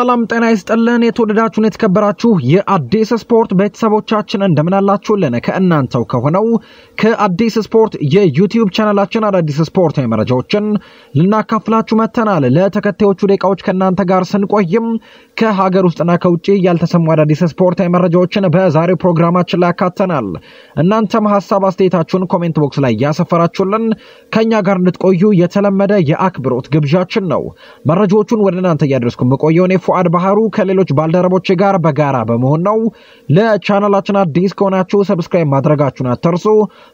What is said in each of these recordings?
ሰላም ጤና ይስጥልን። የተወደዳችሁና የተከበራችሁ የአዲስ ስፖርት ቤተሰቦቻችን እንደምን አላችሁልን ከእናንተው ከሆነው ከአዲስ ስፖርት የዩቲዩብ ቻናላችን አዳዲስ ስፖርታዊ መረጃዎችን ልናካፍላችሁ መጥተናል። ለተከታዮቹ ደቂቃዎች ከእናንተ ጋር ስንቆይም ከሀገር ውስጥና ከውጭ ያልተሰሙ አዳዲስ ስፖርታዊ መረጃዎችን በዛሬው ፕሮግራማችን ላይ ያካተናል። እናንተም ሀሳብ አስተያየታችሁን comment box ላይ እያሰፈራችሁልን ከእኛ ጋር እንድትቆዩ የተለመደ የአክብሮት ግብዣችን ነው። መረጃዎቹን ወደ እናንተ እያደረስኩ የምቆየው እኔ ፉአድ ባህሩ ከሌሎች ባልደረቦች ጋር በጋራ በመሆን ነው። ለቻናላችን አዲስ ከሆናችሁ subscribe ማድረጋችሁን አትርሱ።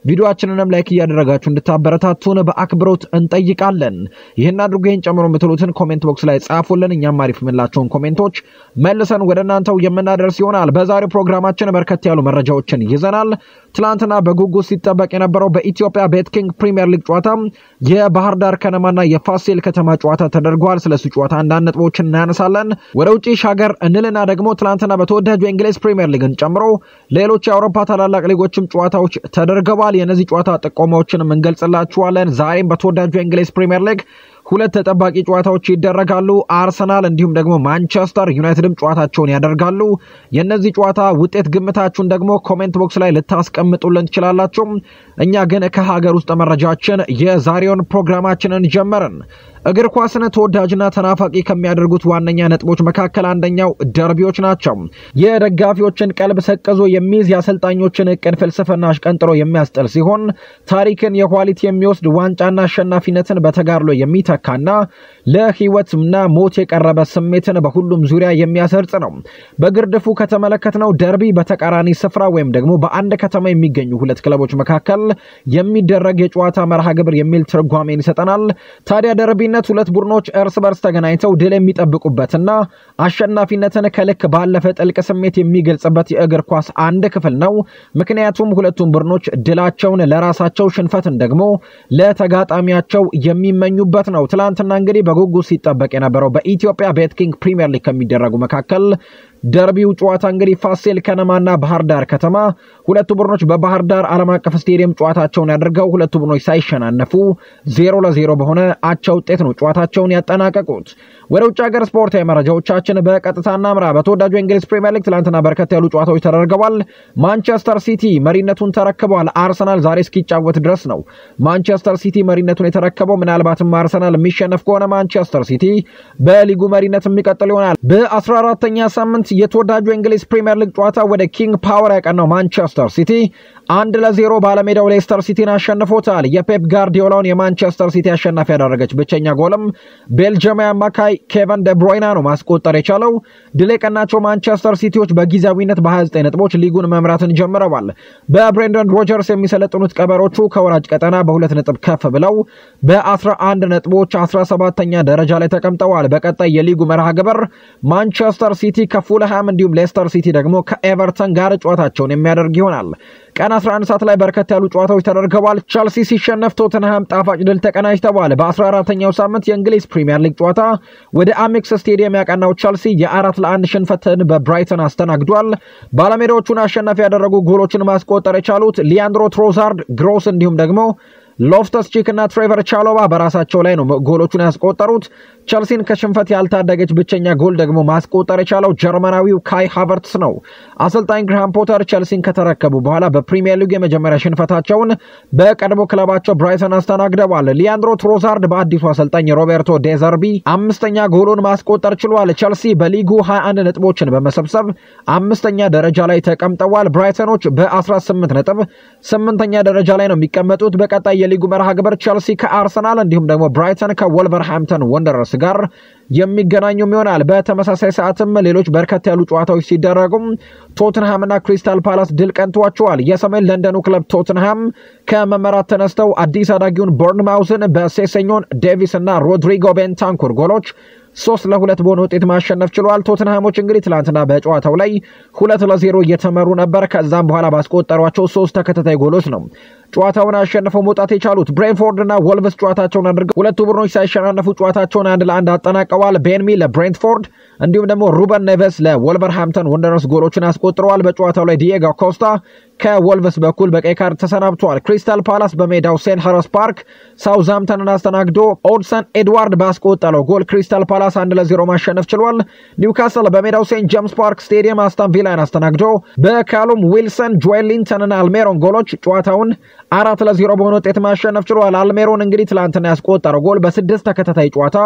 ቪዲዮችንንም like እያደረጋችሁ እንድታበረታቱን በአክብሮት እንጠይቃለን። ይህን አድርጎ ይህን ጨምሮ የምትሉትን comment box ላይ ጻፉልን። እኛም አሪፍ የምንላቸውን ኮሜንቶች መልሰን ወደ እናንተው የምናደርስ ይሆናል። በዛሬው ፕሮግራማችን በርከት ያሉ መረጃዎችን ይዘናል። ትላንትና በጉጉት ሲጠበቅ የነበረው በኢትዮጵያ ቤትኪንግ ፕሪሚየር ሊግ ጨዋታ የባህር ዳር ከነማና የፋሲል ከተማ ጨዋታ ተደርጓል። ስለሱ ጨዋታ አንዳንድ ነጥቦችን እናያነሳለን። ወደ ውጭ ሻገር እንልና ደግሞ ትላንትና በተወዳጁ የእንግሊዝ ፕሪሚየር ሊግን ጨምሮ ሌሎች የአውሮፓ ታላላቅ ሊጎችም ጨዋታዎች ተደርገዋል። የእነዚህ ጨዋታ ጥቆማዎችንም እንገልጽላችኋለን። ዛሬም በተወዳጁ የእንግሊዝ ፕሪሚየር ሊግ ሁለት ተጠባቂ ጨዋታዎች ይደረጋሉ። አርሰናል እንዲሁም ደግሞ ማንቸስተር ዩናይትድም ጨዋታቸውን ያደርጋሉ። የእነዚህ ጨዋታ ውጤት ግምታችሁን ደግሞ comment box ላይ ልታስቀምጡልን ትችላላችሁ። እኛ ግን ከሀገር ውስጥ መረጃችን የዛሬውን ፕሮግራማችንን ጀመርን። እግር ኳስን ተወዳጅና ተናፋቂ ከሚያደርጉት ዋነኛ ነጥቦች መካከል አንደኛው ደርቢዎች ናቸው። የደጋፊዎችን ቀልብ ሰቅዞ የሚይዝ የአሰልጣኞችን እቅድ ፍልስፍና አሽቀንጥሮ የሚያስጥል ሲሆን ታሪክን የኋሊት የሚወስድ ዋንጫና አሸናፊነትን በተጋድሎ የሚተካና ለሕይወትና ሞት የቀረበ ስሜትን በሁሉም ዙሪያ የሚያሰርጽ ነው። በግርድፉ ከተመለከትነው ደርቢ በተቃራኒ ስፍራ ወይም ደግሞ በአንድ ከተማ የሚገኙ ሁለት ክለቦች መካከል የሚደረግ የጨዋታ መርሃ ግብር የሚል ትርጓሜን ይሰጠናል። ታዲያ ደርቢነት ሁለት ቡድኖች እርስ በርስ ተገናኝተው ድል የሚጠብቁበትና አሸናፊነትን ከልክ ባለፈ ጥልቅ ስሜት የሚገልጽበት የእግር ኳስ አንድ ክፍል ነው። ምክንያቱም ሁለቱም ቡድኖች ድላቸውን ለራሳቸው ሽንፈትን ደግሞ ለተጋጣሚያቸው የሚመኙበት ነው። ትላንትና እንግዲህ በጉጉት ሲጠበቅ የነበረው በኢትዮጵያ ቤትኪንግ ፕሪሚየር ሊግ ከሚደረጉ መካከል ደርቢው ጨዋታ እንግዲህ ፋሲል ከነማና ባህር ዳር ከተማ ሁለቱ ቡድኖች በባህር ዳር ዓለም አቀፍ ስቴዲየም ጨዋታቸውን አድርገው ሁለቱ ቡድኖች ሳይሸናነፉ ዜሮ ለዜሮ በሆነ አቻ ውጤት ነው ጨዋታቸውን ያጠናቀቁት። ወደ ውጭ ሀገር ስፖርታዊ መረጃዎቻችን በቀጥታ እናምራ። በተወዳጁ የእንግሊዝ ፕሪምየር ሊግ ትላንትና በርከት ያሉ ጨዋታዎች ተደርገዋል። ማንቸስተር ሲቲ መሪነቱን ተረክበዋል። አርሰናል ዛሬ እስኪጫወት ድረስ ነው ማንቸስተር ሲቲ መሪነቱን የተረከበው። ምናልባትም አርሰናል የሚሸነፍ ከሆነ ማንቸስተር ሲቲ በሊጉ መሪነት የሚቀጥል ይሆናል። በ14ተኛ ሳምንት የተወዳጁ የእንግሊዝ ፕሪምየር ሊግ ጨዋታ ወደ ኪንግ ፓወር ያቀናው ማንቸስተር ሲቲ አንድ ለዜሮ ባለሜዳው ሌስተር ሲቲን አሸንፎታል። የፔፕ ጋርዲዮላውን የማንቸስተር ሲቲ አሸናፊ ያደረገች ብቸኛ ጎልም ቤልጅየማዊ አማካይ ኬቨን ደብሮይነ ነው ማስቆጠር የቻለው። ድል የቀናቸው ማንቸስተር ሲቲዎች በጊዜያዊነት በ29 ነጥቦች ሊጉን መምራትን ጀምረዋል። በብሬንደን ሮጀርስ የሚሰለጥኑት ቀበሮቹ ከወራጅ ቀጠና በሁለት ነጥብ ከፍ ብለው በ11 ነጥቦች 17ተኛ ደረጃ ላይ ተቀምጠዋል። በቀጣይ የሊጉ መርሃ ግብር ማንቸስተር ሲቲ ከፉልሃም እንዲሁም ሌስተር ሲቲ ደግሞ ከኤቨርተን ጋር ጨዋታቸውን የሚያደርግ ይሆናል። ቀን 11 ሰዓት ላይ በርከት ያሉ ጨዋታዎች ተደርገዋል። ቸልሲ ሲሸነፍ ቶትንሃም ጣፋጭ ድል ተቀናጅተዋል። በ14ተኛው ሳምንት የእንግሊዝ ፕሪምየር ሊግ ጨዋታ ወደ አሜክስ ስቴዲየም ያቀናው ቸልሲ የአራት ለአንድ ሽንፈትን በብራይተን አስተናግዷል። ባለሜዳዎቹን አሸናፊ ያደረጉ ጎሎችን ማስቆጠር የቻሉት ሊያንድሮ ትሮዛርድ፣ ግሮስ እንዲሁም ደግሞ ሎፍተስ ቺክ እና ትሬቨር ቻሎባ በራሳቸው ላይ ነው ጎሎቹን ያስቆጠሩት። ቸልሲን ከሽንፈት ያልታደገች ብቸኛ ጎል ደግሞ ማስቆጠር የቻለው ጀርመናዊው ካይ ሃቨርትስ ነው። አሰልጣኝ ግርሃም ፖተር ቸልሲን ከተረከቡ በኋላ በፕሪሚየር ሊግ የመጀመሪያ ሽንፈታቸውን በቀድሞ ክለባቸው ብራይተን አስተናግደዋል። ሊያንድሮ ትሮዛርድ በአዲሱ አሰልጣኝ ሮቤርቶ ዴዘርቢ አምስተኛ ጎሉን ማስቆጠር ችሏል። ቸልሲ በሊጉ 21 ነጥቦችን በመሰብሰብ አምስተኛ ደረጃ ላይ ተቀምጠዋል። ብራይተኖች በ18 ነጥብ ስምንተኛ ደረጃ ላይ ነው የሚቀመጡት። በቀጣይ የሊጉ መርሃ ግብር ቸልሲ ከአርሰናል እንዲሁም ደግሞ ብራይተን ከወልቨርሃምፕተን ወንደረርስ ጋር የሚገናኙም ይሆናል። በተመሳሳይ ሰዓትም ሌሎች በርከት ያሉ ጨዋታዎች ሲደረጉም ቶትንሃምና ክሪስታል ፓላስ ድል ቀንቷቸዋል። የሰሜን ለንደኑ ክለብ ቶትንሃም ከመመራት ተነስተው አዲስ አዳጊውን ቦርንማውስን በሴሰኞን ዴቪስ እና ሮድሪጎ ቤንታንኩር ጎሎች ሶስት ለሁለት በሆነ ውጤት ማሸነፍ ችሏል። ቶትንሃሞች እንግዲህ ትላንትና በጨዋታው ላይ ሁለት ለዜሮ እየተመሩ ነበር። ከዛም በኋላ ባስቆጠሯቸው ሶስት ተከታታይ ጎሎች ነው ጨዋታውን አሸንፈው መውጣት የቻሉት። ብሬንፎርድ እና ወልቭስ ጨዋታቸውን አድርገው ሁለቱ ቡድኖች ሳይሸናነፉ ጨዋታቸውን አንድ ለአንድ አጠናቀዋል። ቤን ሚ ለብሬንትፎርድ እንዲሁም ደግሞ ሩበን ኔቨስ ለወልቨርሃምፕተን ወንደረርስ ጎሎችን አስቆጥረዋል። በጨዋታው ላይ ዲየጎ ኮስታ ከወልቭስ በኩል በቀይ ካርድ ተሰናብቷል። ክሪስታል ፓላስ በሜዳው ሴልኸርስት ፓርክ ሳውዝሃምተንን አስተናግዶ ኦድሰን ኤድዋርድ ባስቆጠረው ጎል ክሪስታል ፓላስ አንድ ለዜሮ ማሸነፍ ችሏል። ኒውካስል በሜዳው ሴንት ጄምስ ፓርክ ስቴዲየም አስቶን ቪላን አስተናግዶ በካሉም ዊልሰን፣ ጆኤል ሊንተንና አልሜሮን ጎሎች ጨዋታውን አራት ለዜሮ በሆነ ውጤት ማሸነፍ ችሏል። አልሜሮን እንግዲህ ትላንትና ያስቆጠረው ጎል በስድስት ተከታታይ ጨዋታ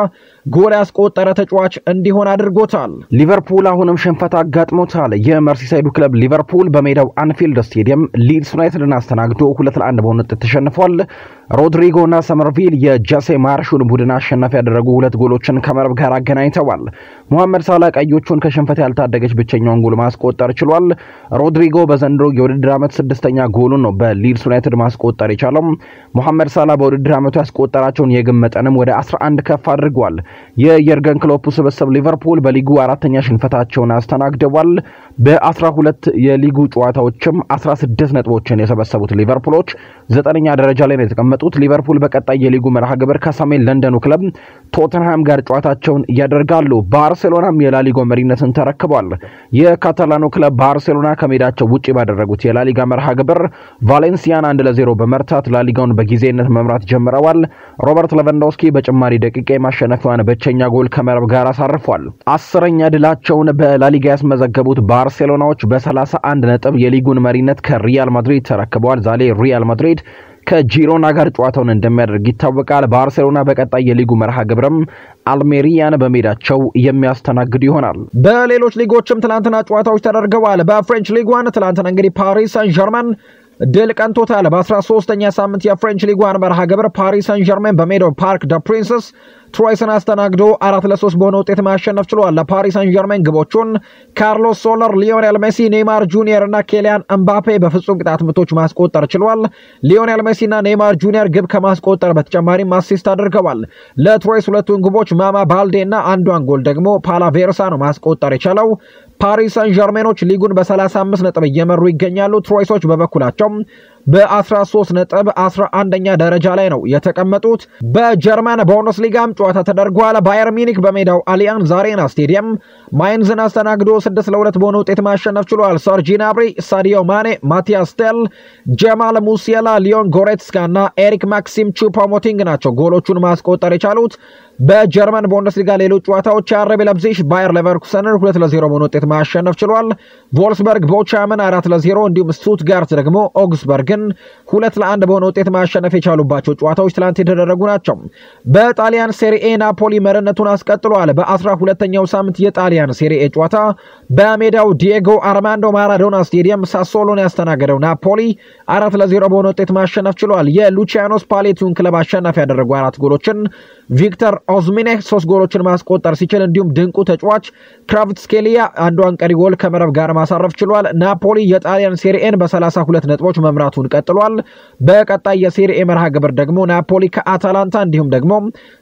ጎል ያስቆጠረ ተጫዋች እንዲሆን አድርጎታል። ሊቨርፑል አሁንም ሽንፈት አጋጥሞታል። የመርሲሳይዱ ክለብ ሊቨርፑል በሜዳው አንፊልድ ስቴዲየም ሊድስ ዩናይትድን አስተናግዶ ሁለት ለአንድ በሆነ ውጤት ተሸንፏል። ሮድሪጎና ሰመርቪል የጄሴ ማርሹን ቡድን አሸናፊ ያደረጉ ሁለት ጎሎችን ከመረብ ጋር አገናኝተዋል። ሙሐመድ ሳላ ቀዮቹን ከሽንፈት ያልታደገች ብቸኛውን ጎል ማስቆጠር ችሏል። ሮድሪጎ በዘንድሮ የውድድር ዓመት ስድስተኛ ጎሉን ነው በሊድስ ዩናይትድ ማስቆጠር የቻለው። ሙሐመድ ሳላ በውድድር ዓመቱ ያስቆጠራቸውን የግብ መጠንም ወደ 11 ከፍ አድርጓል። የየርገን ክሎፑ ስብስብ ሊቨርፑል በሊጉ አራተኛ ሽንፈታቸውን አስተናግደዋል። በ12 የሊጉ ጨዋታዎችም 16 ነጥቦችን የሰበሰቡት ሊቨርፑሎች ዘጠነኛ ደረጃ ላይ ነው የተቀመጡት። ሊቨርፑል በቀጣይ የሊጉ መርሃ ግብር ከሰሜን ለንደኑ ክለብ ቶተንሃም ጋር ጨዋታቸውን ያደርጋሉ። ባርሴሎናም የላሊጋው መሪነትን ተረክቧል። የካታላኑ ክለብ ባርሴሎና ከሜዳቸው ውጭ ባደረጉት የላሊጋ መርሃ ግብር ቫሌንሲያን አንድ ለዜሮ በመርታት ላሊጋውን በጊዜያዊነት መምራት ጀምረዋል። ሮበርት ሌቫንዶስኪ በጭማሪ ደቂቃ የማሸነፊያዋን ብቸኛ ጎል ከመረብ ጋር አሳርፏል። አስረኛ ድላቸውን በላሊጋ ያስመዘገቡት ባርሴሎናዎች በ31 ነጥብ የሊጉን መሪነት ከሪያል ማድሪድ ተረክበዋል። ዛሬ ሪያል ማድሪድ ከጂሮና ጋር ጨዋታውን እንደሚያደርግ ይታወቃል። ባርሴሎና በቀጣይ የሊጉ መርሃ ግብርም አልሜሪያን በሜዳቸው የሚያስተናግዱ ይሆናል። በሌሎች ሊጎችም ትናንትና ጨዋታዎች ተደርገዋል። በ French ሊግ ዋን ትናንትና እንግዲህ ፓሪስ ሳን ጀርሜን ድል ቀንቶታል። በ13ኛ ሳምንት የ French ሊግ ዋን መርሃ ግብር ፓሪስ ሳን ጀርሜን በሜዳው ፓርክ ደ ፕሪንስስ ትሮይስን አስተናግዶ አራት ለሶስት በሆነ ውጤት ማሸነፍ ችሏል። ለፓሪስ ሳን ጀርሜን ግቦቹን ካርሎስ ሶለር፣ ሊዮኔል ሜሲ፣ ኔይማር ጁኒየር እና ኬሊያን እምባፔ በፍጹም ቅጣት ምቶች ማስቆጠር ችሏል። ሊዮኔል ሜሲ እና ኔይማር ጁኒየር ግብ ከማስቆጠር በተጨማሪም assist አድርገዋል። ለትሮይስ ሁለቱን ግቦች ማማ ባልዴ እና አንዷን ጎል ደግሞ ፓላቬርሳ ነው ማስቆጠር የቻለው። ፓሪስ ሳን ጀርሜኖች ሊጉን በ35 ነጥብ እየመሩ ይገኛሉ። ትሮይሶች በበኩላቸው በ13 ነጥብ 11ኛ ደረጃ ላይ ነው የተቀመጡት። በጀርመን ቡንደስሊጋም ጨዋታ ተደርጓል። ባየር ሙኒክ በሜዳው አሊያንዝ አሬና ስቴዲየም ማይንዝን አስተናግዶ 6 ለ2 በሆነ ውጤት ማሸነፍ ችሏል። ሰርጂ ናብሪ፣ ሳዲዮ ማኔ፣ ማቲያስ ቴል፣ ጀማል ሙሲያላ፣ ሊዮን ጎሬትስካ እና ኤሪክ ማክሲም ቹፖሞቲንግ ናቸው ጎሎቹን ማስቆጠር የቻሉት። በጀርመን ቡንደስሊጋ ሌሎች ጨዋታዎች አርቢ ላይፕዚሽ ባየር ሌቨርኩሰንን ሁለት ለዜሮ በሆነ ውጤት ማሸነፍ ችሏል። ቮልስበርግ ቦቻምን አራት ለዜሮ እንዲሁም ስቱትጋርት ደግሞ ኦግስበርግን ሁለት ለአንድ በሆነ ውጤት ማሸነፍ የቻሉባቸው ጨዋታዎች ትላንት የተደረጉ ናቸው። በጣሊያን ሴሪኤ ናፖሊ መሪነቱን አስቀጥሏል። በአስራ ሁለተኛው ሳምንት የጣሊያን ሴሪኤ ጨዋታ በሜዳው ዲየጎ አርማንዶ ማራዶና ስቴዲየም ሳሶሎን ያስተናገደው ናፖሊ አራት ለዜሮ በሆነ ውጤት ማሸነፍ ችሏል። የሉቺያኖ ስፓሌቲውን ክለብ አሸናፊ ያደረጉ አራት ጎሎችን ቪክተር ኦስሜን ሶስት ጎሎችን ማስቆጠር ሲችል እንዲሁም ድንቁ ተጫዋች ክቫራትስኬሊያ አንዷን ቀሪ ጎል ከመረብ ጋር ማሳረፍ ችሏል። ናፖሊ የጣሊያን ሴሪኤን በ32 ነጥቦች መምራቱን ቀጥሏል። በቀጣይ የሴሪኤ መርሃ ግብር ደግሞ ናፖሊ ከአታላንታ እንዲሁም ደግሞ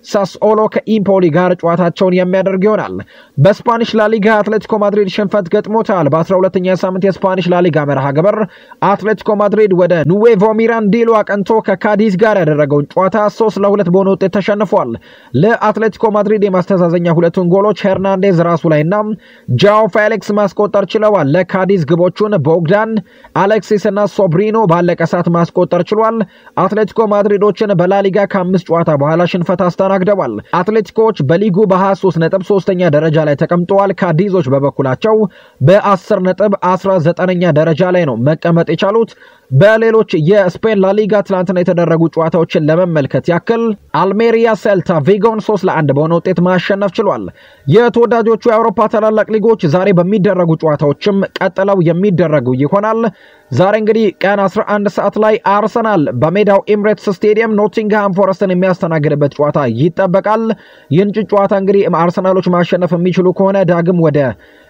ሳሶሎ ከኢምፖሊ ጋር ጨዋታቸውን የሚያደርግ ይሆናል። በ Spanish ላሊጋ አትሌቲኮ ማድሪድ ሽንፈት ገጥሞታል። በ12ኛ ሳምንት የ Spanish ላሊጋ መርሃ ግብር አትሌቲኮ ማድሪድ ወደ ኑዌቮ ሚራንዲሎ አቅንቶ ከካዲዝ ጋር ያደረገውን ጨዋታ ሶስት ለሁለት በሆነ ውጤት ተሸንፏል። ለአትሌቲኮ ማድሪድ የማስተዛዘኛ ሁለቱን ጎሎች ሄርናንዴዝ ራሱ ላይና ጃኦ ፌሊክስ ማስቆጠር ችለዋል። ለካዲዝ ግቦቹን ቦግዳን አሌክሲስ እና ሶብሪኖ ባለቀ ሰዓት ማስቆጠር ችሏል። አትሌቲኮ ማድሪዶችን በላሊጋ ከአምስት ጨዋታ በኋላ ሽንፈት አስተናግደዋል። አትሌቲኮዎች በሊጉ በ23 ነጥብ ሶስተኛ ደረጃ ላይ ተቀምጠዋል። ካዲዞች በበኩላቸው በ10 ነጥብ 19ኛ ደረጃ ላይ ነው መቀመጥ የቻሉት። በሌሎች የስፔን ላሊጋ ትላንትና የተደረጉ ጨዋታዎችን ለመመልከት ያክል አልሜሪያ ሴልታ ቪጎን 3 ለ1 በሆነ ውጤት ማሸነፍ ችሏል። የተወዳጆቹ የአውሮፓ ታላላቅ ሊጎች ዛሬ በሚደረጉ ጨዋታዎችም ቀጥለው የሚደረጉ ይሆናል። ዛሬ እንግዲህ ቀን 11 ሰዓት ላይ አርሰናል በሜዳው ኤምሬትስ ስቴዲየም ኖቲንግሃም ፎረስትን የሚያስተናግድበት ጨዋታ ይጠበቃል። ይህን ጨዋታ እንግዲህ አርሰናሎች ማሸነፍ የሚችሉ ከሆነ ዳግም ወደ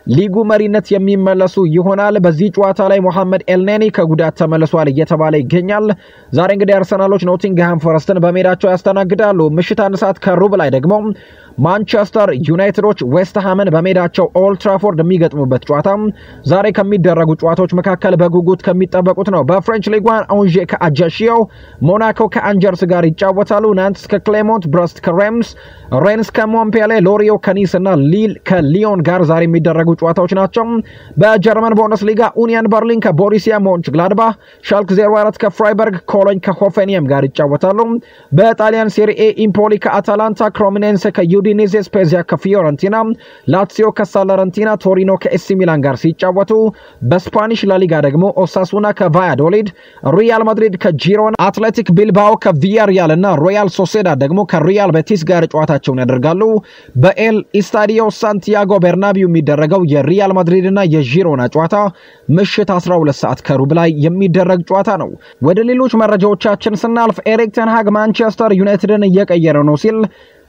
ሊጉ መሪነት የሚመለሱ ይሆናል። በዚህ ጨዋታ ላይ ሞሐመድ ኤልኔኒ ከጉዳት ተመልሷል እየተባለ ይገኛል። ዛሬ እንግዲህ አርሰናሎች ኖቲንግሃም ፎረስትን በሜዳቸው ያስተናግዳሉ። ምሽት አንድ ሰዓት ከሩብ ላይ ደግሞ ማንቸስተር ዩናይትዶች ዌስትሃምን በሜዳቸው ኦልድትራፎርድ የሚገጥሙበት ጨዋታ ዛሬ ከሚደረጉ ጨዋታዎች መካከል በጉጉት ከሚጠበቁት ነው። በ French ሊግ ዋን ኦዤር ከአጃሺዮ፣ ሞናኮ ከአንጀርስ ጋር ይጫወታሉ። ናንትስ ከክሌሞንት፣ ብረስት ከሬምስ፣ ሬንስ ከሞምፔሌ፣ ሎሪዮ ከኒስ እና ሊል ከሊዮን ጋር ዛሬ የሚደረጉ ጨዋታዎች ናቸው። በጀርመን ቡንደስሊጋ ኡኒየን በርሊን ከቦሪሲያ ሞንች ግላድባህ፣ ሻልክ 04 ከፍራይበርግ፣ ኮሎኝ ከሆፈንሃይም ጋር ይጫወታሉ። በጣሊያን ሴሪኤ ኢምፖሊ ከአታላንታ፣ ክሮሚኔንሴ ከዩዲኔዜ፣ ስፔዚያ ከፊዮረንቲና፣ ላትሲዮ ከሳለርኒታና፣ ቶሪኖ ከኤሲ ሚላን ጋር ሲጫወቱ በ Spanish ላሊጋ ደግሞ ኦሳሱና ከቫያዶሊድ፣ ሪያል ማድሪድ ከጂሮና፣ አትሌቲክ ቢልባኦ ከቪያሪያል እና ሪያል ሶሴዳድ ደግሞ ከሪያል ቤቲስ ጋር ጨዋታቸውን ያደርጋሉ። በኤል ኢስታዲዮ ሳንቲያጎ ቤርናቢው የሚደረገው የሪያል ማድሪድ እና የዢሮና ጨዋታ ምሽት 12 ሰዓት ከሩብ ላይ የሚደረግ ጨዋታ ነው። ወደ ሌሎች መረጃዎቻችን ስናልፍ ኤሪክ ተንሃግ ማንቸስተር ዩናይትድን እየቀየረ ነው ሲል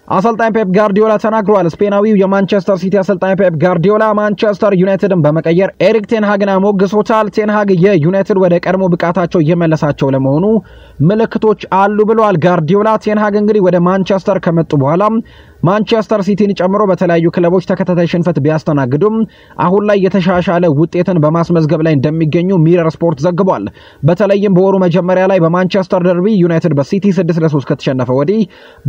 አሰልጣኝ ፔፕ ጋርዲዮላ ተናግሯል። ስፔናዊው የማንቸስተር ሲቲ አሰልጣኝ ፔፕ ጋርዲዮላ ማንቸስተር ዩናይትድን በመቀየር ኤሪክ ቴንሃግን አሞግሶታል። ቴንሃግ የዩናይትድ ወደ ቀድሞ ብቃታቸው እየመለሳቸው ለመሆኑ ምልክቶች አሉ ብለዋል። ጋርዲዮላ ቴንሃግ እንግዲህ ወደ ማንቸስተር ከመጡ በኋላ ማንቸስተር ሲቲን ጨምሮ በተለያዩ ክለቦች ተከታታይ ሽንፈት ቢያስተናግዱም አሁን ላይ የተሻሻለ ውጤትን በማስመዝገብ ላይ እንደሚገኙ ሚረር ስፖርት ዘግቧል። በተለይም በወሩ መጀመሪያ ላይ በማንቸስተር ደርቢ ዩናይትድ በሲቲ 6 ለ3 ከተሸነፈ ወዲህ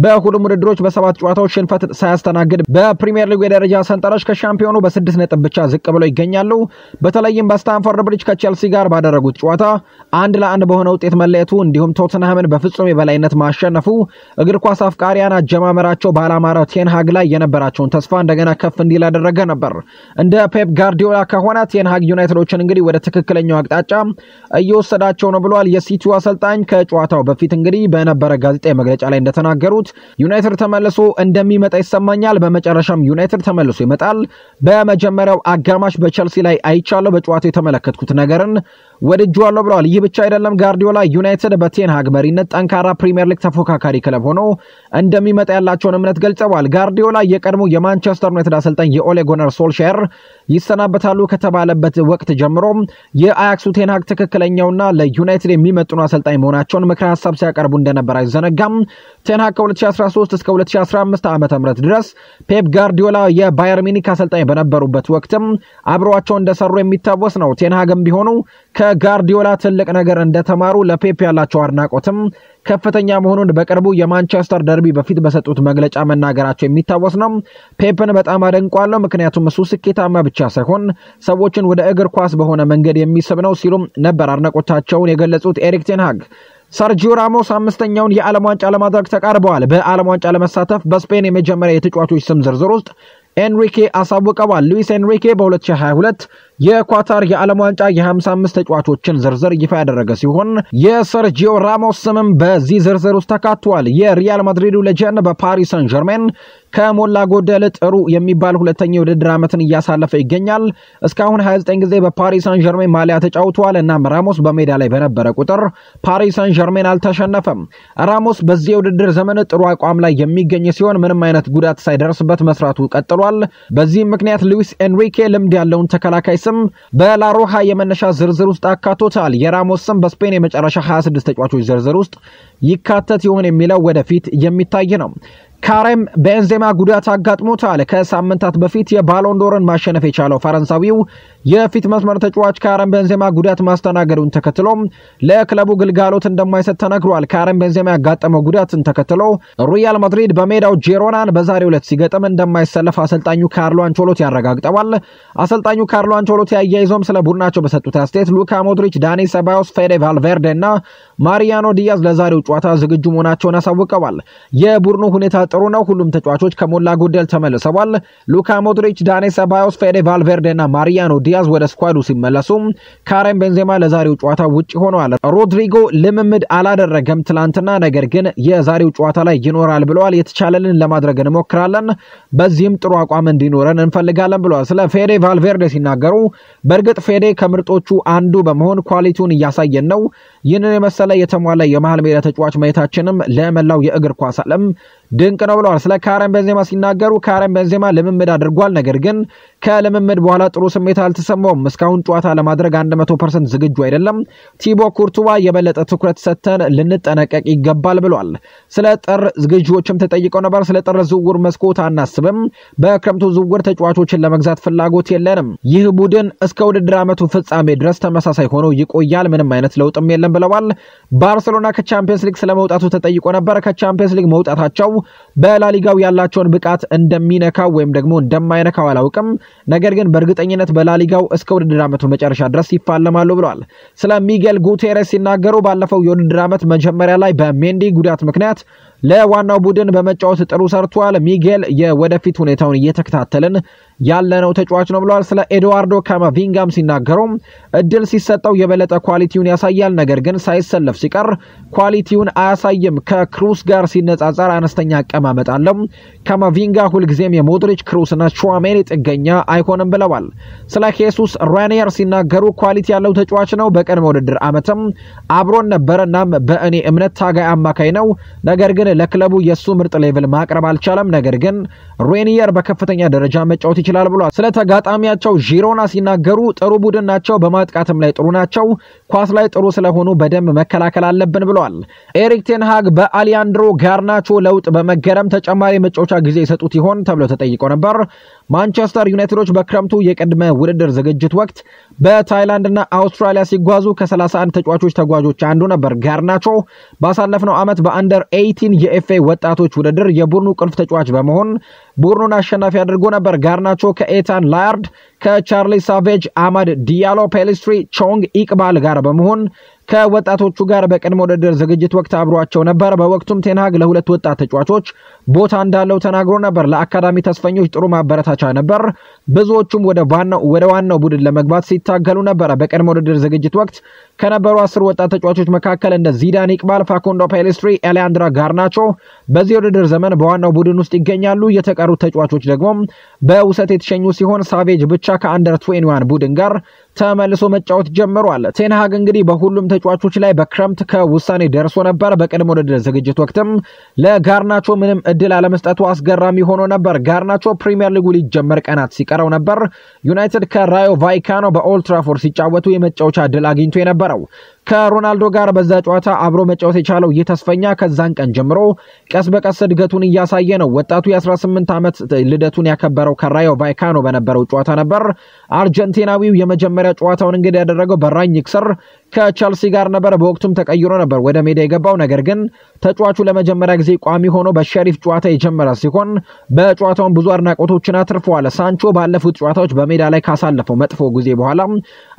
በሁሉም ውድድሮች በሰባት ጨዋታዎች ሽንፈት ሳያስተናግድ በፕሪሚየር ሊግ የደረጃ ሰንጠረዥ ከሻምፒዮኑ በስድስት ነጥብ ብቻ ዝቅ ብለው ይገኛሉ። በተለይም በስታምፎርድ ብሪጅ ከቼልሲ ጋር ባደረጉት ጨዋታ አንድ ለአንድ በሆነ ውጤት መለየቱ እንዲሁም ቶትንሃምን በፍጹም የበላይነት ማሸነፉ እግር ኳስ አፍቃሪያን አጀማመራቸው ባላማረ ቴንሃግ ላይ የነበራቸውን ተስፋ እንደገና ከፍ እንዲል ያደረገ ነበር። እንደ ፔፕ ጋርዲዮላ ከሆነ ቴንሃግ ዩናይትዶችን እንግዲህ ወደ ትክክለኛው አቅጣጫ እየወሰዳቸው ነው ብሏል። የሲቲው አሰልጣኝ ከጨዋታው በፊት እንግዲህ በነበረ ጋዜጣዊ መግለጫ ላይ እንደተናገሩት ዩናይትድ ተመልሶ እንደሚመጣ ይሰማኛል። በመጨረሻም ዩናይትድ ተመልሶ ይመጣል። በመጀመሪያው አጋማሽ በቸልሲ ላይ አይቻለሁ። በጨዋታው የተመለከትኩት ነገርን ወድጄዋለሁ ብለዋል። ይህ ብቻ አይደለም። ጋርዲዮላ ዩናይትድ በቴንሃግ መሪነት ጠንካራ ፕሪምየር ሊግ ተፎካካሪ ክለብ ሆኖ እንደሚመጣ ያላቸውን እምነት ገልጸዋል። ጋርዲዮላ የቀድሞ የማንቸስተር ዩናይትድ አሰልጣኝ የኦሌ ጉናር ሶልሻየር ይሰናበታሉ ከተባለበት ወቅት ጀምሮ የአያክሱ ቴንሃግ ትክክለኛውና ለዩናይትድ የሚመጥኑ አሰልጣኝ መሆናቸውን ምክረ ሀሳብ ሲያቀርቡ እንደነበር አይዘነጋም። ቴንሃግ ከ2013 እስከ 2015 ዓ ም ድረስ ፔፕ ጋርዲዮላ የባየር ሙኒክ አሰልጣኝ በነበሩበት ወቅትም አብረዋቸው እንደሰሩ የሚታወስ ነው። ቴንሃግም ቢሆኑ ከጋርዲዮላ ትልቅ ነገር እንደተማሩ ለፔፕ ያላቸው አድናቆትም ከፍተኛ መሆኑን በቅርቡ የማንቸስተር ደርቢ በፊት በሰጡት መግለጫ መናገራቸው የሚታወስ ነው። ፔፕን በጣም አደንቋለሁ፣ ምክንያቱም እሱ ስኬታማ ብቻ ሳይሆን ሰዎችን ወደ እግር ኳስ በሆነ መንገድ የሚስብ ነው ሲሉም ነበር አድናቆታቸውን የገለጹት ኤሪክ ቴንሃግ። ሰርጂዮ ራሞስ አምስተኛውን የዓለም ዋንጫ ለማድረግ ተቃርበዋል። በዓለም ዋንጫ ለመሳተፍ በስፔን የመጀመሪያ የተጫዋቾች ስም ዝርዝር ውስጥ ኤንሪኬ አሳውቀዋል። ሉዊስ ኤንሪኬ በ2022 የኳታር የዓለም ዋንጫ የ55 ተጫዋቾችን ዝርዝር ይፋ ያደረገ ሲሆን የሰርጂዮ ራሞስ ስምም በዚህ ዝርዝር ውስጥ ተካቷል። የሪያል ማድሪዱ legend በፓሪስ ሰን ጀርሜን ከሞላ ጎደል ጥሩ የሚባል ሁለተኛ የውድድር ዓመትን እያሳለፈ ይገኛል። እስካሁን 29 ጊዜ በፓሪስ ሰን ጀርሜን ማሊያ ተጫውተዋል። እናም ራሞስ በሜዳ ላይ በነበረ ቁጥር ፓሪስ ሰን ጀርሜን አልተሸነፈም። ራሞስ በዚህ የውድድር ዘመን ጥሩ አቋም ላይ የሚገኝ ሲሆን ምንም አይነት ጉዳት ሳይደርስበት መስራቱ ቀጥሏል። በዚህም ምክንያት ሉዊስ ኤንሪኬ ልምድ ያለውን ተከላካይ ስም በላሮሃ የመነሻ ዝርዝር ውስጥ አካቶታል። የራሞስ ስም በስፔን የመጨረሻ 26 ተጫዋቾች ዝርዝር ውስጥ ይካተት ይሆን የሚለው ወደፊት የሚታይ ነው። ካሬም ቤንዜማ ጉዳት አጋጥሞታል። ከሳምንታት በፊት የባሎንዶርን ማሸነፍ የቻለው ፈረንሳዊው የፊት መስመር ተጫዋች ካረም ቤንዜማ ጉዳት ማስተናገዱን ተከትሎ ለክለቡ ግልጋሎት እንደማይሰጥ ተነግሯል። ካረም ቤንዜማ ያጋጠመው ጉዳትን ተከትሎ ሪያል ማድሪድ በሜዳው ጄሮናን በዛሬው ዕለት ሲገጥም እንደማይሰለፍ አሰልጣኙ ካርሎ አንቾሎቲ አረጋግጠዋል። አሰልጣኙ ካርሎ አንቾሎቲ አያይዞም ስለ ቡድናቸው በሰጡት አስተያየት ሉካ ሞድሪች፣ ዳኒ ሰባዮስ፣ ፌዴ ቫልቬርዴ እና ማሪያኖ ዲያዝ ለዛሬው ጨዋታ ዝግጁ መሆናቸውን አሳውቀዋል። የቡድኑ ሁኔታ ጥሩ ነው። ሁሉም ተጫዋቾች ከሞላ ጎደል ተመልሰዋል። ሉካ ሞድሪች፣ ዳኒ ሰባዮስ፣ ፌዴ ቫልቬርዴ እና ማሪያኖ ዲያዝ ወደ squad ኡ ሲመለሱ ካሬም ቤንዜማ ለዛሬው ጨዋታ ውጭ ሆነዋል። ሮድሪጎ ልምምድ አላደረገም ትላንትና፣ ነገር ግን የዛሬው ጨዋታ ላይ ይኖራል ብለዋል። የተቻለንን ለማድረግ እንሞክራለን፣ በዚህም ጥሩ አቋም እንዲኖረን እንፈልጋለን ብለዋል። ስለ ፌዴ ቫልቬርዴ ሲናገሩ በእርግጥ ፌዴ ከምርጦቹ አንዱ በመሆን ኳሊቲውን እያሳየን ነው። ይህንን የመሰለ የተሟላ የመሃል ሜዳ ተጫዋች ማየታችንም ለመላው የእግር ኳስ ዓለም ድንቅ ነው ብለዋል። ስለ ካረም ቤንዜማ ሲናገሩ ካረም ቤንዜማ ልምምድ አድርጓል፣ ነገር ግን ከልምምድ በኋላ ጥሩ ስሜት አልተሰማውም። እስካሁን ጨዋታ ለማድረግ 100% ዝግጁ አይደለም። ቲቦ ኩርቱባ የበለጠ ትኩረት ሰጥተን ልንጠነቀቅ ይገባል ብሏል። ስለ ጥር ዝግጅዎችም ተጠይቀው ነበር። ስለ ጥር ዝውውር መስኮት አናስብም። በክረምቱ ዝውውር ተጫዋቾችን ለመግዛት ፍላጎት የለንም። ይህ ቡድን እስከ ውድድር ዓመቱ ፍጻሜ ድረስ ተመሳሳይ ሆኖ ይቆያል። ምንም አይነት ለውጥም የለም ብለዋል። ባርሴሎና ከቻምፒየንስ ሊግ ስለመውጣቱ ተጠይቆ ነበር። ከቻምፒየንስ ሊግ መውጣታቸው በላሊጋው ያላቸውን ብቃት እንደሚነካው ወይም ደግሞ እንደማይነካው አላውቅም፣ ነገር ግን በእርግጠኝነት በላሊጋው እስከ ውድድር ዓመቱ መጨረሻ ድረስ ይፋለማሉ ብለዋል። ስለ ሚጌል ጉቴሬስ ሲናገሩ ባለፈው የውድድር ዓመት መጀመሪያ ላይ በሜንዲ ጉዳት ምክንያት ለዋናው ቡድን በመጫወት ጥሩ ሰርቷል። ሚጌል የወደፊት ሁኔታውን እየተከታተልን ያለነው ተጫዋች ነው ብለዋል። ስለ ኤድዋርዶ ካማቪንጋም ሲናገሩ እድል ሲሰጠው የበለጠ quality ውን ያሳያል፣ ነገር ግን ሳይሰለፍ ሲቀር quality ውን አያሳይም። ከክሩስ ጋር ሲነጻጸር አነስተኛ አቀማመጥ አለው። ካማቪንጋ ሁልጊዜም የሞድሪች ክሩስና ቹዋሜኒ ጥገኛ አይሆንም ብለዋል። ስለ ሄሱስ ራኒየር ሲናገሩ quality ያለው ተጫዋች ነው። በቅድመ ውድድር ዓመትም አብሮን ነበር። እናም በእኔ እምነት ታጋይ አማካይ ነው። ነገር ግን ለክለቡ የእሱ ምርጥ level ማቅረብ አልቻለም። ነገር ግን ሬኒየር በከፍተኛ ደረጃ መጫወት ይችላል ብሏል። ስለ ተጋጣሚያቸው ዢሮና ሲናገሩ ጥሩ ቡድን ናቸው፣ በማጥቃትም ላይ ጥሩ ናቸው፣ ኳስ ላይ ጥሩ ስለሆኑ በደንብ መከላከል አለብን ብለዋል። ኤሪክ ቴንሃግ በአሊያንድሮ ጋርናቾ ለውጥ በመገረም ተጨማሪ መጫወቻ ጊዜ የሰጡት ይሆን ተብሎ ተጠይቆ ነበር። ማንቸስተር ዩናይትዶች በክረምቱ የቅድመ ውድድር ዝግጅት ወቅት በታይላንድና አውስትራሊያ ሲጓዙ ከ31 ተጫዋቾች ተጓዦች አንዱ ነበር። ጋርናቾ ባሳለፍነው ዓመት በ under eighteen የ FA ወጣቶች ውድድር የቡድኑ ቁልፍ ተጫዋች በመሆን ቡድኑን አሸናፊ አድርጎ ነበር። ጋርናቾ ከኤታን ላያርድ፣ ከቻርሊ ሳቬጅ፣ አማድ ዲያሎ፣ ፔሊስትሪ፣ ቾንግ ኢቅባል ጋር በመሆን ከወጣቶቹ ጋር በቅድመ ውድድር ዝግጅት ወቅት አብሯቸው ነበር። በወቅቱም ቴንሃግ ለሁለት ወጣት ተጫዋቾች ቦታ እንዳለው ተናግሮ ነበር። ለአካዳሚ ተስፈኞች ጥሩ ማበረታቻ ነበር። ብዙዎቹም ወደ ዋናው ቡድን ለመግባት ሲታገሉ ነበረ። በቅድመ ውድድር ዝግጅት ወቅት ከነበሩ አስር ወጣት ተጫዋቾች መካከል እንደ ዚዳን ኢቅባል፣ ፋኩንዶ ፔሌስትሪ፣ ኤሊያንድራ ጋርናቾ በዚህ ውድድር ዘመን በዋናው ቡድን ውስጥ ይገኛሉ። የተቀሩት ተጫዋቾች ደግሞ በውሰት የተሸኙ ሲሆን ሳቬጅ ብቻ ከ under twenty-one ቡድን ጋር ተመልሶ መጫወት ጀምሯል። ቴንሃግ እንግዲህ በሁሉም ተጫዋቾች ላይ በክረምት ከውሳኔ ደርሶ ነበር። በቅድመ ውድድር ዝግጅት ወቅትም ለጋርናቾ ምንም እድል አለመስጠቱ አስገራሚ ሆኖ ነበር። ጋርናቾ ፕሪሚየር ሊጉ ሊጀመር ቀናት ሲቀረው ነበር ዩናይትድ ከራዮ ቫይካኖ በኦልትራፎርድ ሲጫወቱ የመጫወቻ እድል አግኝቶ የነበረው ከሮናልዶ ጋር በዛ ጨዋታ አብሮ መጫወት የቻለው ይህ ተስፈኛ ከዛን ቀን ጀምሮ ቀስ በቀስ እድገቱን እያሳየ ነው። ወጣቱ የ18 ዓመት ልደቱን ያከበረው ከራዮ ቫይካኖ በነበረው ጨዋታ ነበር። አርጀንቲናዊው የመጀመሪያ ጨዋታውን እንግዲህ ያደረገው በራኝክ ስር ከቸልሲ ጋር ነበር። በወቅቱም ተቀይሮ ነበር ወደ ሜዳ የገባው። ነገር ግን ተጫዋቹ ለመጀመሪያ ጊዜ ቋሚ ሆኖ በሸሪፍ ጨዋታ የጀመረ ሲሆን በጨዋታውን ብዙ አድናቆቶችን አትርፈዋል። ሳንቾ ባለፉት ጨዋታዎች በሜዳ ላይ ካሳለፈው መጥፎ ጊዜ በኋላ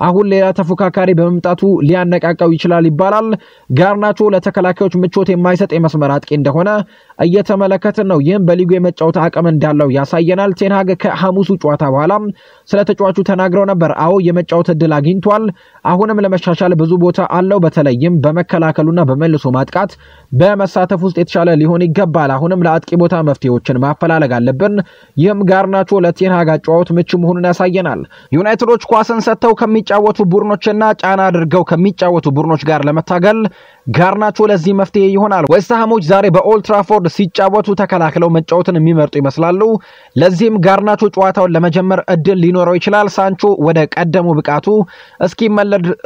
አሁን ሌላ ተፎካካሪ በመምጣቱ ሊያነቃቀው ይችላል ይባላል። ጋርናቾ ለተከላካዮች ምቾት የማይሰጥ የመስመር አጥቂ እንደሆነ እየተመለከትን ነው። ይህም በሊጉ የመጫወት አቅም እንዳለው ያሳየናል። ቴንሃግ ከሐሙሱ ጨዋታ በኋላ ስለ ተጫዋቹ ተናግረው ነበር። አዎ የመጫወት እድል አግኝቷል። አሁንም ለመሻሻል ብዙ ቦታ አለው። በተለይም በመከላከሉና በመልሶ ማጥቃት በመሳተፍ ውስጥ የተሻለ ሊሆን ይገባል። አሁንም ለአጥቂ ቦታ መፍትሄዎችን ማፈላለግ አለብን። ይህም ጋርናቾ ለቴንሃግ አጨዋወት ምቹ መሆኑን ያሳየናል። ዩናይትዶች ኳስን ሰጥተው ከሚጫወቱ ቡድኖችና ጫና አድርገው ከሚጫወቱ ቡድኖች ጋር ለመታገል ጋርናቾ ለዚህ መፍትሄ ይሆናል። ዌስትሃሞች ዛሬ በኦልድትራፎርድ ሲጫወቱ ተከላክለው መጫወትን የሚመርጡ ይመስላሉ። ለዚህም ጋርናቾ ጨዋታውን ለመጀመር እድል ሊኖረው ይችላል። ሳንቾ ወደ ቀደሙ ብቃቱ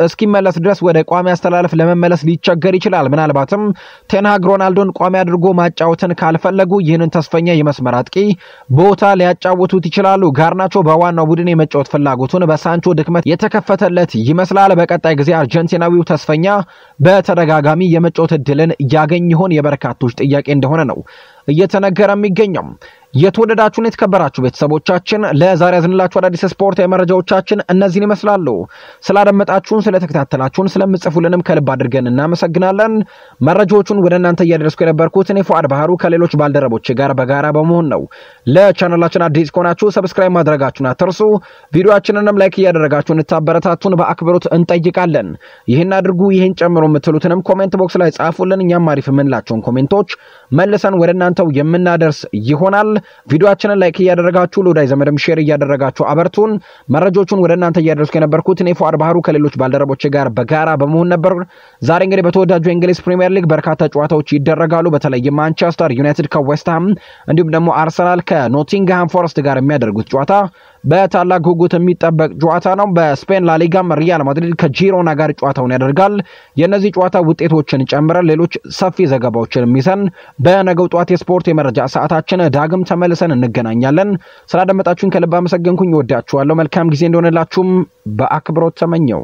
እስኪመለስ ድረስ ወደ ቋሚ አስተላለፍ ለመመለስ ሊቸገር ይችላል። ምናልባትም ቴንሃግ ሮናልዶን ቋሚ አድርጎ ማጫወትን ካልፈለጉ ይህንን ተስፈኛ የመስመር አጥቂ ቦታ ሊያጫውቱት ይችላሉ። ጋርናቾ በዋናው ቡድን የመጫወት ፍላጎቱን በሳንቾ ድክመት የተከፈተለት ይመስላል። በቀጣይ ጊዜ አርጀንቲናዊው ተስፈኛ በተደጋጋሚ የመጫወት እድልን ያገኝ ይሆን የበርካቶች ጥያቄ እንደሆነ ነው እየተነገረ የሚገኘው። የተወደዳችሁን የተከበራችሁ ቤተሰቦቻችን ለዛሬ የያዝንላችሁ አዳዲስ ስፖርታዊ መረጃዎቻችን እነዚህን ይመስላሉ። ስላደመጣችሁን፣ ስለተከታተላችሁን፣ ስለምትጽፉልንም ከልብ አድርገን እናመሰግናለን። መረጃዎቹን ወደ እናንተ እያደረስኩ የነበርኩት እኔ ፉአድ ባህሩ ከሌሎች ባልደረቦች ጋር በጋራ በመሆን ነው። ለቻናላችን አዲስ ከሆናችሁ subscribe ማድረጋችሁን አትርሱ። ቪዲዮአችንንም like እያደረጋችሁ እንድታበረታቱን በአክብሮት እንጠይቃለን። ይህን አድርጉ፣ ይህን ጨምሮ የምትሉትንም comment box ላይ ጻፉልን። እኛም አሪፍ የምንላቸውን comment ኦች መልሰን ወደ እናንተው የምናደርስ ይሆናል። ቪዲዮአችንን like እያደረጋችሁ ለወዳጅ ዘመድም share እያደረጋችሁ አበርቱን። መረጃዎቹን ወደ እናንተ እያደረስኩ የነበርኩት እኔ ፉአድ ባህሩ ከሌሎች ባልደረቦች ጋር በጋራ በመሆን ነበር። ዛሬ እንግዲህ በተወዳጁ የእንግሊዝ ፕሪምየር ሊግ በርካታ ጨዋታዎች ይደረጋሉ። በተለይም ማንቸስተር ዩናይትድ ከዌስትሃም እንዲሁም ደግሞ አርሰናል ከኖቲንግሃም ፎረስት ጋር የሚያደርጉት ጨዋታ በታላቅ ጉጉት የሚጠበቅ ጨዋታ ነው። በስፔን ላሊጋም ሪያል ማድሪድ ከጂሮና ጋር ጨዋታውን ያደርጋል። የእነዚህ ጨዋታ ውጤቶችን ጨምረን ሌሎች ሰፊ ዘገባዎችን ይዘን በነገው ጠዋት የስፖርት የመረጃ ሰዓታችን ዳግም ተመልሰን እንገናኛለን። ስላደመጣችሁን ከልብ አመሰገንኩኝ። እወዳችኋለሁ። መልካም ጊዜ እንደሆነላችሁም በአክብሮት ተመኘው።